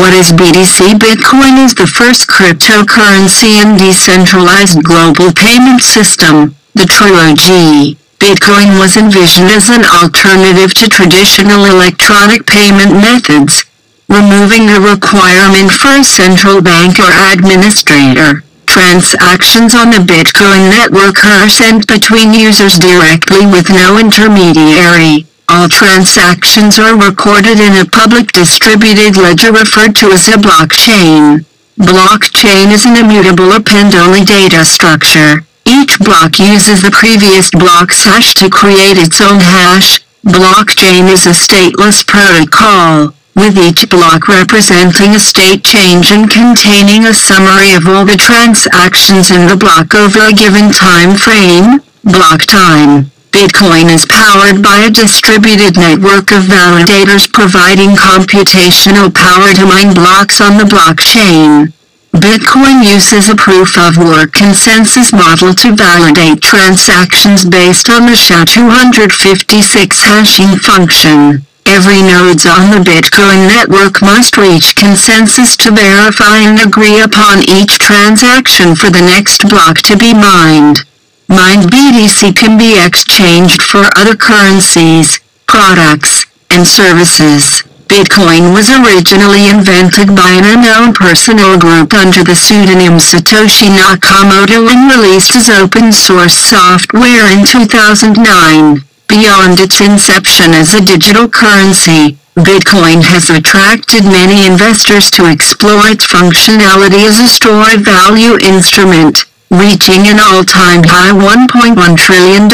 What is BTC? Bitcoin is the first cryptocurrency and decentralized global payment system, the Trilogy. Bitcoin was envisioned as an alternative to traditional electronic payment methods, removing the requirement for a central bank or administrator. Transactions on the Bitcoin network are sent between users directly with no intermediary. All transactions are recorded in a public distributed ledger referred to as a blockchain. Blockchain is an immutable append-only data structure. Each block uses the previous block's hash to create its own hash. Blockchain is a stateless protocol, with each block representing a state change and containing a summary of all the transactions in the block over a given time frame, block time. Bitcoin is powered by a distributed network of validators providing computational power to mine blocks on the blockchain. Bitcoin uses a proof-of-work consensus model to validate transactions based on the SHA-256 hashing function. Every nodes on the Bitcoin network must reach consensus to verify and agree upon each transaction for the next block to be mined. Mined BTC can be exchanged for other currencies, products, and services. Bitcoin was originally invented by an unknown personal group under the pseudonym Satoshi Nakamoto and released as open source software in 2009. Beyond its inception as a digital currency, Bitcoin has attracted many investors to explore its functionality as a store of value instrument reaching an all-time high $1.1 trillion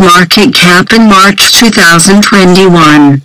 market cap in March 2021.